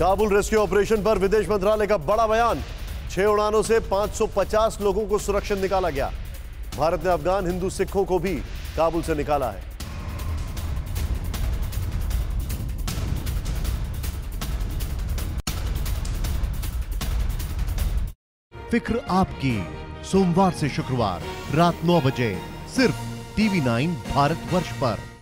Kabul rescue operation पर विदेश मंत्रालय का बड़ा बयान। छह उड़ानों से 550 लोगों को सुरक्षित निकाला गया। भारत ने अफगान हिंदू सिखों को भी काबुल से निकाला है। फ़िक्र आपकी। सोमवार से शुक्रवार, रात 9 बजे, सिर्फ़ टीवी 9 भारत वर्ष पर।